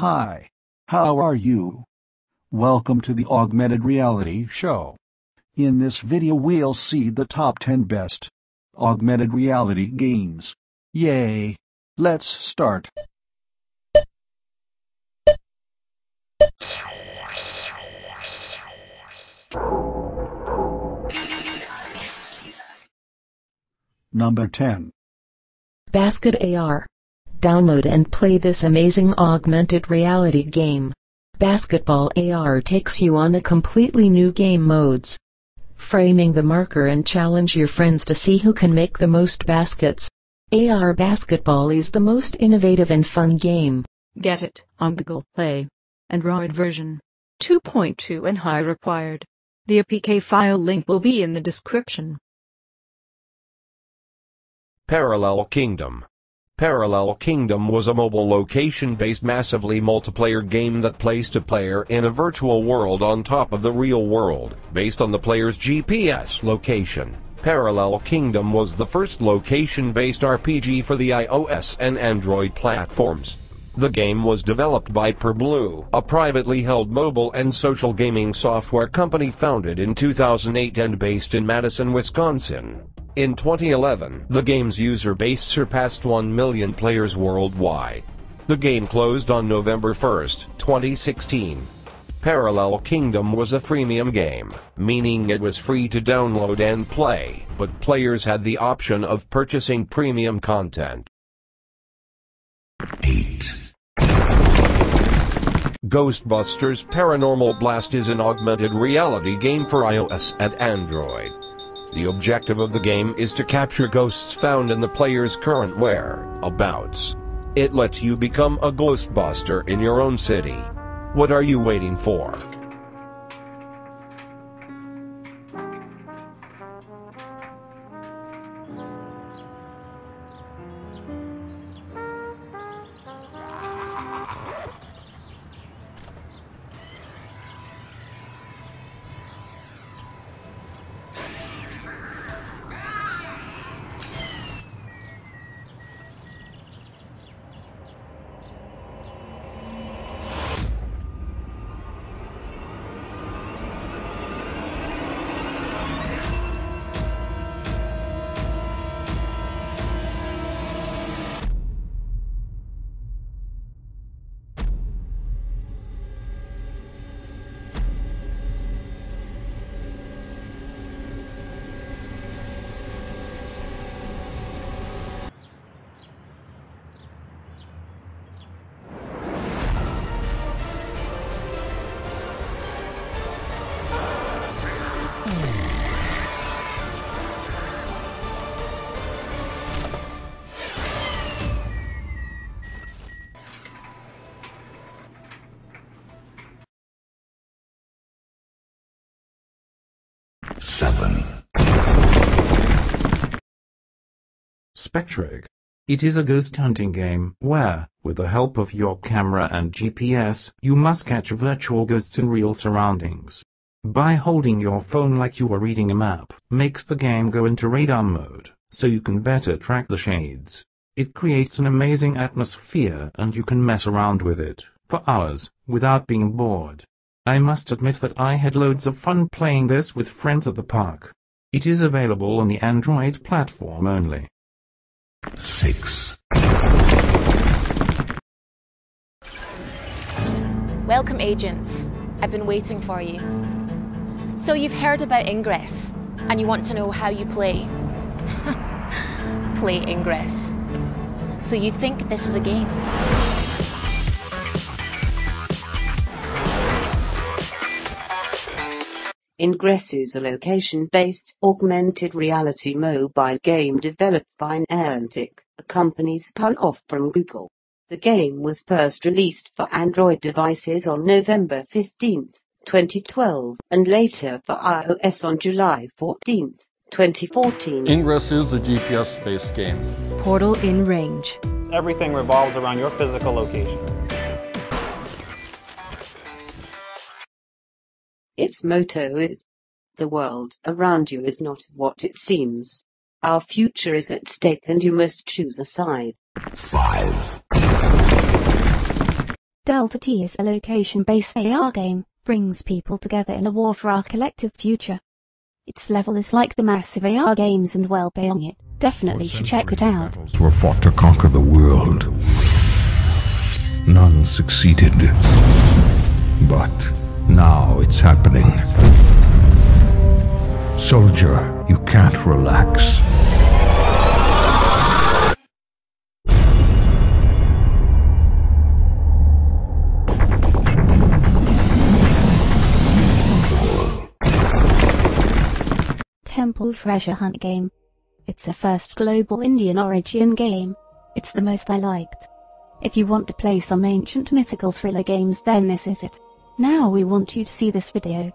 Hi, how are you? Welcome to the Augmented Reality Show. In this video we'll see the top 10 best augmented reality games. Yay! Let's start. Number 10. Basket AR. Download and play this amazing augmented reality game. Basketball AR takes you on a completely new game modes. Framing the marker and challenge your friends to see who can make the most baskets. AR Basketball is the most innovative and fun game. Get it on Google Play. Android version 2.2 and high required. The APK file link will be in the description. Parallel Kingdom. Parallel Kingdom was a mobile location-based massively multiplayer game that placed a player in a virtual world on top of the real world, based on the player's GPS location. Parallel Kingdom was the first location-based RPG for the iOS and Android platforms. The game was developed by PerBlue, a privately held mobile and social gaming software company founded in 2008 and based in Madison, Wisconsin. In 2011, the game's user base surpassed 1 million players worldwide. The game closed on November 1, 2016. Parallel Kingdom was a freemium game, meaning it was free to download and play, but players had the option of purchasing premium content. 8. Ghostbusters Paranormal Blast is an augmented reality game for iOS and Android. The objective of the game is to capture ghosts found in the player's current whereabouts. It lets you become a Ghostbuster in your own city. What are you waiting for? SpecTrek. It is a ghost hunting game where, with the help of your camera and GPS, you must catch virtual ghosts in real surroundings. By holding your phone like you are reading a map, makes the game go into radar mode, so you can better track the shades. It creates an amazing atmosphere and you can mess around with it for hours without being bored. I must admit that I had loads of fun playing this with friends at the park. It is available on the Android platform only. Six. Welcome, agents. I've been waiting for you. So, you've heard about Ingress, and you want to know how you play. play Ingress. So, you think this is a game? Ingress is a location-based, augmented reality mobile game developed by Niantic, a company spun off from Google. The game was first released for Android devices on November 15, 2012, and later for iOS on July 14, 2014. Ingress is a GPS-based game. Portal in range. Everything revolves around your physical location. Its motto is, The world around you is not what it seems. Our future is at stake and you must choose a side. Five. Delta T is a location-based AR game, brings people together in a war for our collective future. Its level is like the massive AR games and well beyond it. Definitely should check it out. Battles were fought to conquer the world. None succeeded. But now it's happening. Soldier, you can't relax. Temple Treasure Hunt game. It's a first global Indian origin game. It's the most I liked. If you want to play some ancient mythical thriller games then this is it. Now we want you to see this video.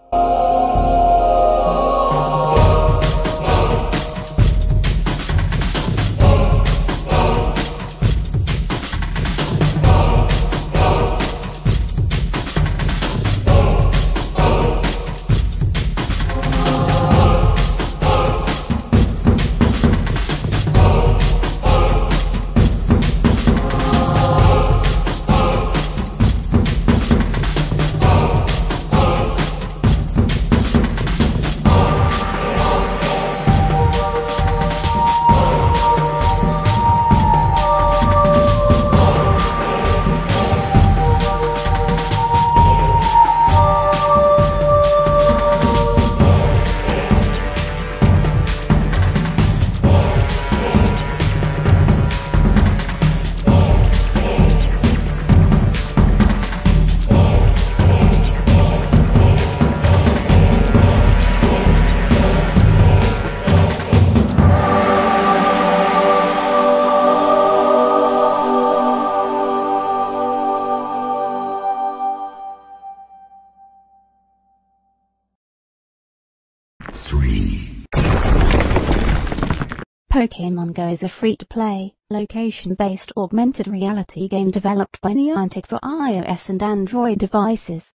Pokemon Go is a free-to-play, location-based augmented reality game developed by Niantic for iOS and Android devices.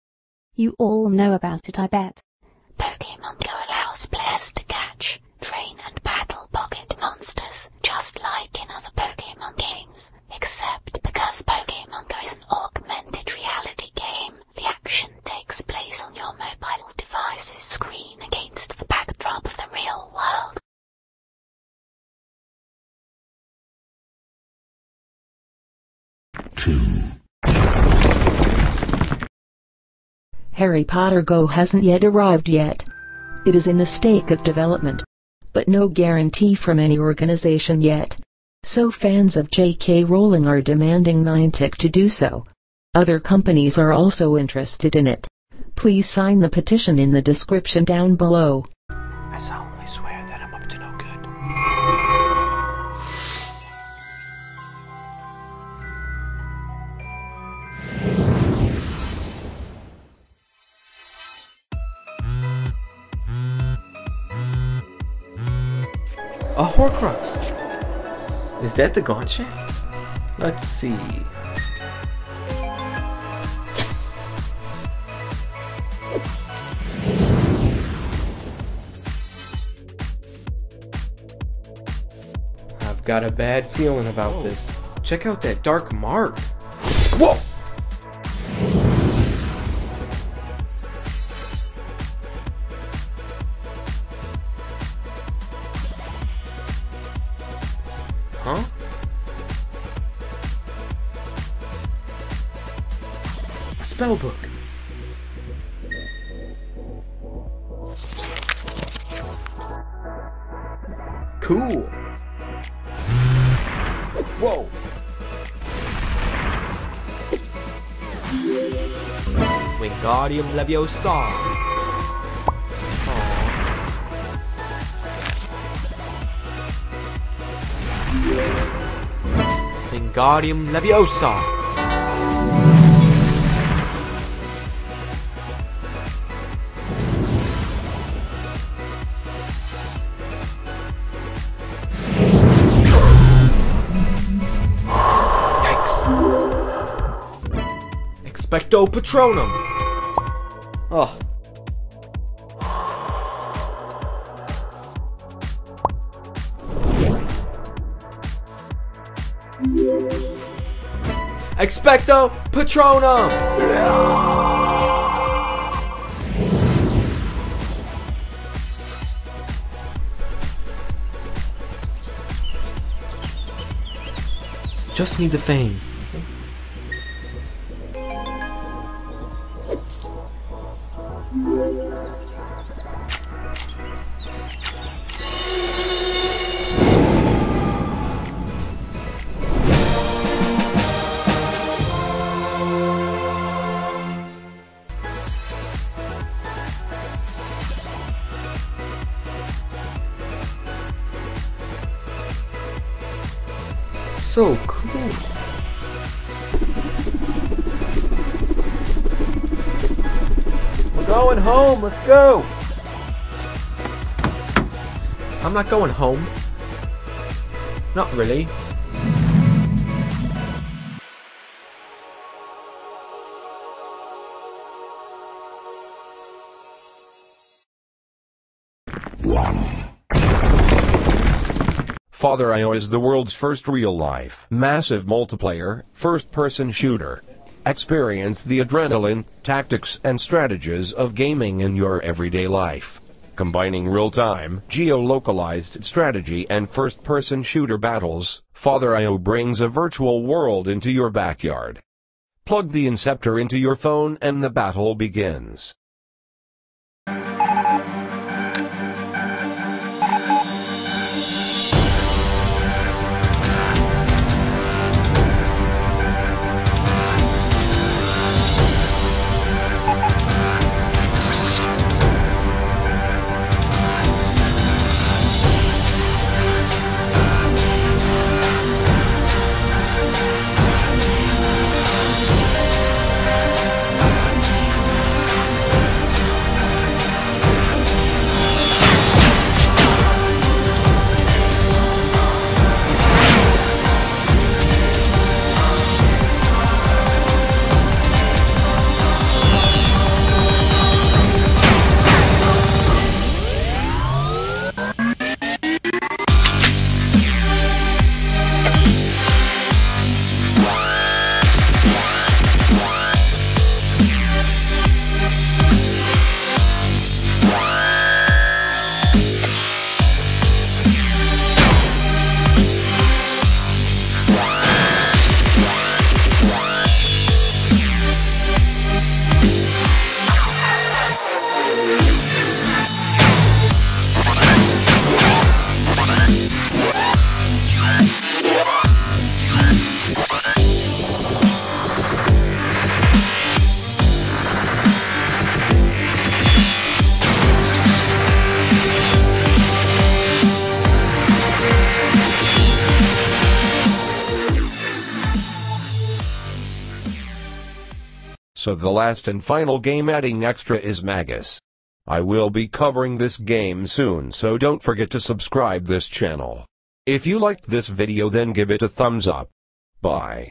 You all know about it I bet. Pokemon Go allows players to catch, train and battle pocket monsters, just like in other Pokemon games, except because Pokemon Go is an augmented reality game, the action takes place on your mobile device's screen against the backdrop of the real world. Two. Harry Potter Go hasn't yet arrived yet. It is in the state of development, but no guarantee from any organization yet. So fans of J.K. Rowling are demanding Niantic to do so. Other companies are also interested in it. Please sign the petition in the description down below. A Horcrux! Is that the Gauntlet? Let's see. Yes! I've got a bad feeling about oh. this. Check out that dark mark. Whoa! Huh? A spell book. Cool. Whoa. Wingardium Leviosa. Wingardium Leviosa. Yikes. Expecto Patronum. Oh. Expecto Patronum! Just need the fame. So cool. We're going home. Let's go. I'm not going home. Not really. Father IO is the world's first real-life, massive multiplayer, first-person shooter. Experience the adrenaline, tactics, and strategies of gaming in your everyday life. Combining real-time, geo-localized strategy and first-person shooter battles, Father IO brings a virtual world into your backyard. Plug the Inceptor into your phone and the battle begins. So the last and final game adding extra is Maguss. I will be covering this game soon so don't forget to subscribe this channel. If you liked this video then give it a thumbs up. Bye.